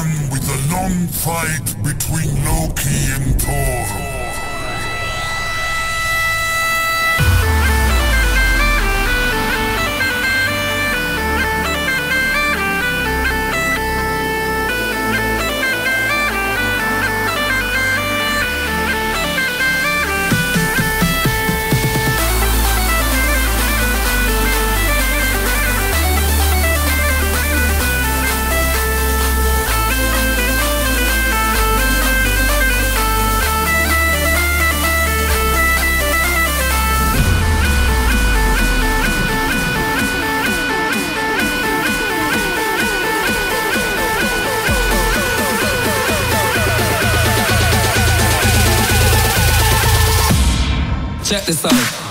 With a long fight between Loki and Thor. Check this out.